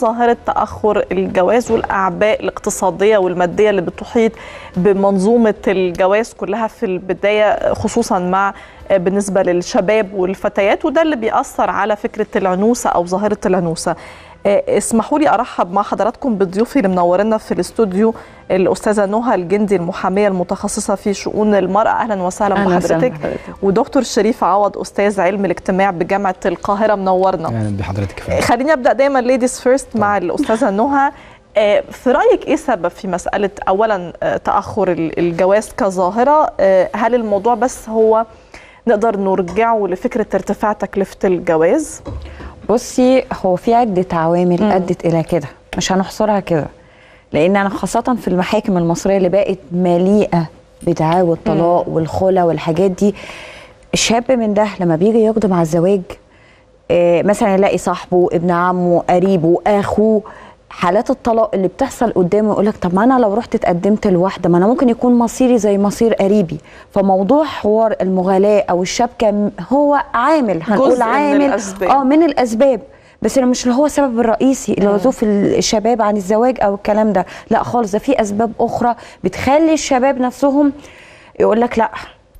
ظاهرة تأخر الجواز والأعباء الاقتصادية والمادية اللي بتحيط بمنظومة الجواز كلها في البداية خصوصا مع بالنسبة للشباب والفتيات وده اللي بيأثر على فكرة العنوسة أو ظاهرة العنوسة. اسمحوا لي أرحب مع حضراتكم بضيوفي اللي منورنا في الاستوديو الأستاذة نهى الجندي المحامية المتخصصة في شؤون المرأة. أهلا وسهلا أهلاً بحضرتك. وسهلاً. ودكتور شريف عوض أستاذ علم الاجتماع بجامعة القاهرة منورنا. أهلا بحضرتك فعلا خليني أبدأ دايما ladies first مع الأستاذة نهى. آه، في رأيك إيه سبب في مسألة اولا آه، تأخر ال- الجواز كظاهرة؟ آه، هل الموضوع بس هو نقدر نرجعه لفكرة ارتفاع تكلفة الجواز؟ بصي هو في عدة عوامل أدت إلى كده مش هنحصرها كده لأن أنا خاصة في المحاكم المصرية اللي بقت مليئة بدعاوى الطلاق والخلع والحاجات دي الشاب من ده لما بيجي يقدم على الزواج آه، مثلا يلاقي صاحبه ابن عمه قريبه أخوه حالات الطلاق اللي بتحصل قدامه يقول لك طب ما أنا لو رحت اتقدمت لواحده ما أنا ممكن يكون مصيري زي مصير قريبي. فموضوع حوار المغالاه أو الشبكة هو عامل هنقول من عامل. الأسباب. آه من الأسباب. بس اللي مش اللي هو السبب الرئيسي اللي هو الشباب عن الزواج أو الكلام ده. لا خالص ده في أسباب أخرى بتخلي الشباب نفسهم يقول لك لا.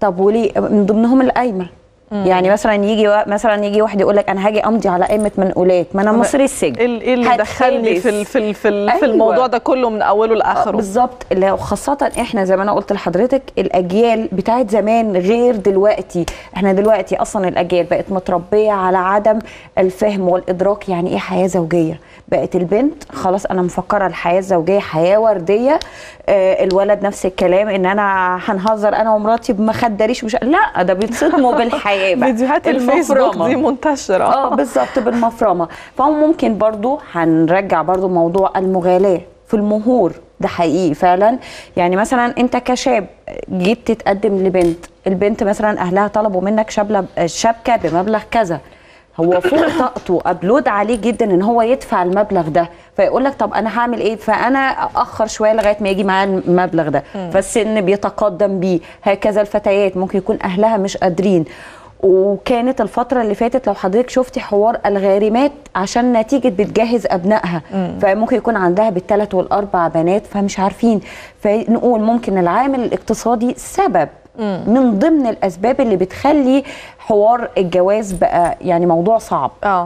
طب وليه؟ من ضمنهم القايمة. يعني مثلا يجي وا- مثلا يجي واحد يقول لك أنا هاجي أمضي على قائمه منقولات ما أنا مصري السجن. إيه إيه اللي دخلني في ال- في ال- في, ال- في أيوة. الموضوع ده كله من أوله آه، لآخره؟ بالظبط. اللي هو خاصة إحنا زي ما أنا قلت لحضرتك الأجيال بتاعت زمان غير دلوقتي. إحنا دلوقتي أصلا الأجيال بقت متربية على عدم الفهم والإدراك يعني إيه حياة زوجية. بقت البنت خلاص أنا مفكرة الحياة الزوجية حياة وردية آه الولد نفس الكلام إن أنا هنهزر أنا ومراتي ما خدريش مش لا ده بيتصدموا بالحياة بقى؟ فيديوهات الفيسبوك. دي منتشرة. آه بالظبط بالمفرمة. فهو ممكن برضو هنرجع برضو موضوع المغالاه في المهور. ده حقيقي فعلا. يعني مثلا أنت كشاب جيت تتقدم لبنت البنت مثلا أهلها طلبوا منك شبلة شبكة بمبلغ كذا. هو فوق طاقته أبلود عليه جدا إن هو يدفع المبلغ ده. فيقول لك طب أنا هعمل إيه؟ فأنا اخر شوية لغاية ما يجي معايا المبلغ ده. فالسن بيتقدم بيه. هكذا الفتيات. ممكن يكون أهلها مش قادرين. وكانت الفترة اللي فاتت لو حضرتك شفتي حوار الغارمات عشان نتيجة بتجهز أبنائها. فممكن يكون عندها بالثلاث والأربع بنات فمش عارفين. فنقول ممكن العامل الاقتصادي سبب من ضمن الأسباب اللي بتخلي حوار الجواز بقى يعني موضوع صعب. آه.